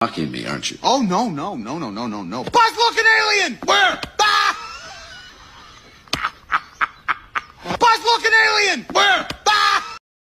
Fucking me, aren't you? Oh, no, no, no, no, no, no, no. Buzz, looking alien! Where? Ah! Buzz, look, alien!